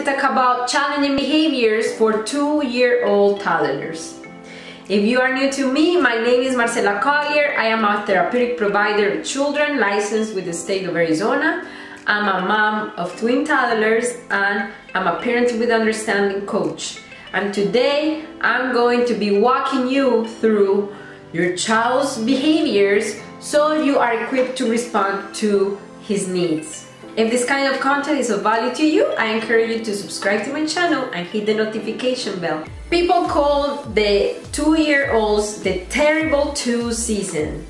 to talk about challenging behaviors for two-year-old toddlers. If you are new to me, my name is Marcela Collier. I am a therapeutic provider of children licensed with the state of Arizona. I'm a mom of twin toddlers and I'm a parent with understanding coach. And today I'm going to be walking you through your child's behaviors so you are equipped to respond to his needs. If this kind of content is of value to you, I encourage you to subscribe to my channel and hit the notification bell. People call the two-year-olds the terrible two season.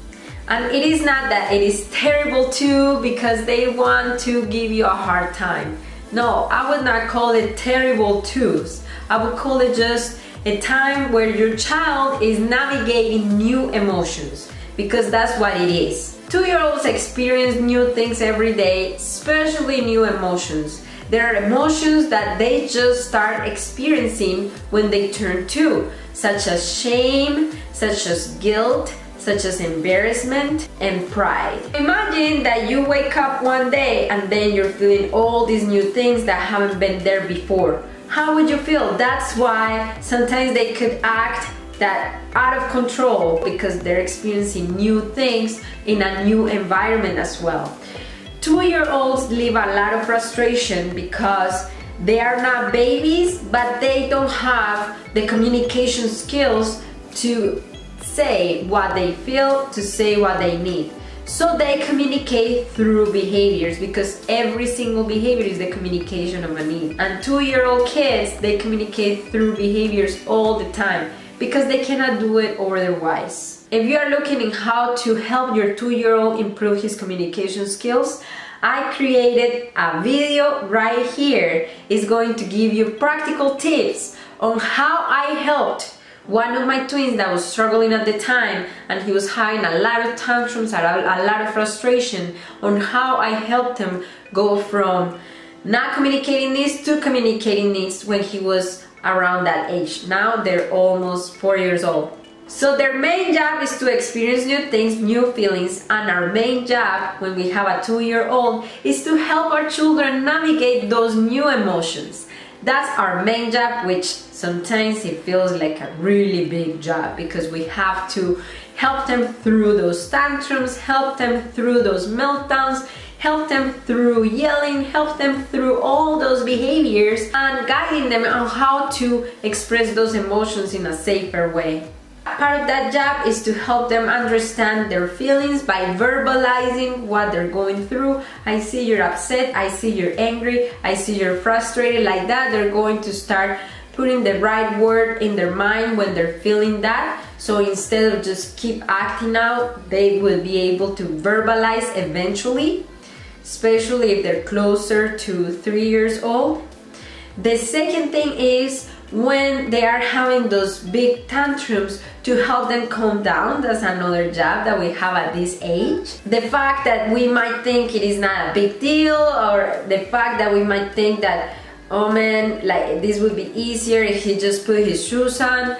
And it is not that it is terrible two because they want to give you a hard time. No, I would not call it terrible twos. I would call it just a time where your child is navigating new emotions because that's what it is. Two-year-olds experience new things every day, especially new emotions. There are emotions that they just start experiencing when they turn two, such as shame, such as guilt, such as embarrassment and pride. Imagine that you wake up one day and then you're feeling all these new things that haven't been there before. How would you feel? That's why sometimes they could act that out of control because they're experiencing new things in a new environment as well. Two-year-olds live a lot of frustration because they are not babies, but they don't have the communication skills to say what they feel, to say what they need. So they communicate through behaviors because every single behavior is the communication of a need. And two-year-old kids, they communicate through behaviors all the time because they cannot do it otherwise. If you are looking in how to help your two-year-old improve his communication skills, I created a video right here. It's going to give you practical tips on how I helped one of my twins that was struggling at the time and he was having a lot of tantrums, a lot of frustration on how I helped him go from not communicating needs to communicating needs when he was around that age. Now they're almost four years old. So their main job is to experience new things, new feelings, and our main job when we have a two-year-old is to help our children navigate those new emotions. That's our main job, which sometimes it feels like a really big job because we have to help them through those tantrums, help them through those meltdowns, help them through yelling, help them through all those behaviors and guiding them on how to express those emotions in a safer way. Part of that job is to help them understand their feelings by verbalizing what they're going through. I see you're upset, I see you're angry, I see you're frustrated like that. They're going to start putting the right word in their mind when they're feeling that. So instead of just keep acting out, they will be able to verbalize eventually especially if they're closer to three years old. The second thing is when they are having those big tantrums to help them calm down. That's another job that we have at this age. The fact that we might think it is not a big deal or the fact that we might think that oh man, like this would be easier if he just put his shoes on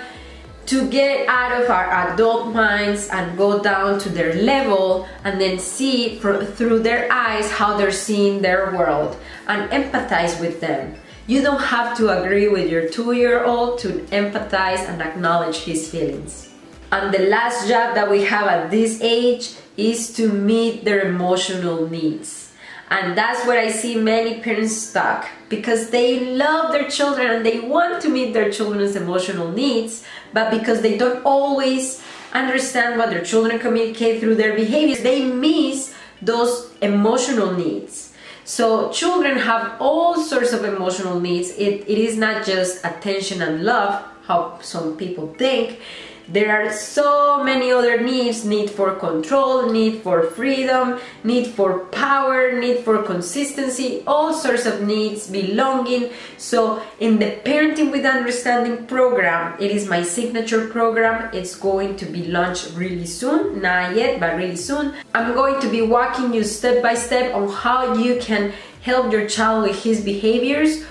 to get out of our adult minds and go down to their level and then see through their eyes how they're seeing their world and empathize with them. You don't have to agree with your two-year-old to empathize and acknowledge his feelings. And the last job that we have at this age is to meet their emotional needs. And that's where I see many parents stuck because they love their children and they want to meet their children's emotional needs, but because they don't always understand what their children communicate through their behaviors, they miss those emotional needs. So children have all sorts of emotional needs. It, it is not just attention and love, how some people think. There are so many other needs, need for control, need for freedom, need for power, need for consistency, all sorts of needs, belonging. So in the Parenting with Understanding program, it is my signature program. It's going to be launched really soon, not yet, but really soon. I'm going to be walking you step by step on how you can help your child with his behaviors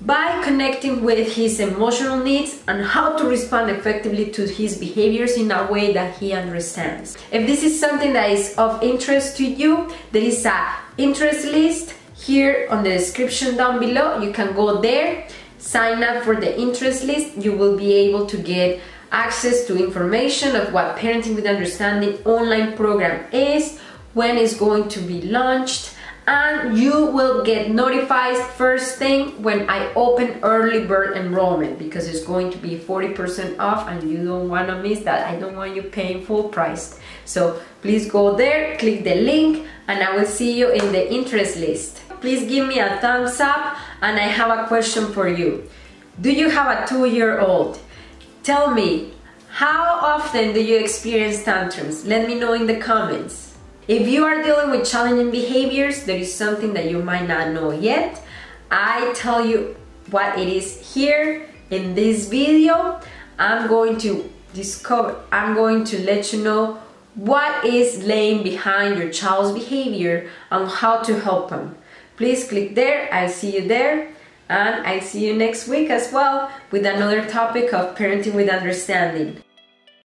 by connecting with his emotional needs and how to respond effectively to his behaviors in a way that he understands. If this is something that is of interest to you, there is a interest list here on the description down below. You can go there, sign up for the interest list. You will be able to get access to information of what Parenting with Understanding online program is, when it's going to be launched, and you will get notified first thing when I open early bird enrollment because it's going to be 40% off and you don't want to miss that. I don't want you paying full price. So please go there, click the link, and I will see you in the interest list. Please give me a thumbs up and I have a question for you. Do you have a two-year-old? Tell me, how often do you experience tantrums? Let me know in the comments. If you are dealing with challenging behaviors, there is something that you might not know yet. I tell you what it is here in this video. I'm going to discover, I'm going to let you know what is laying behind your child's behavior and how to help them. Please click there, I'll see you there and I see you next week as well with another topic of parenting with understanding.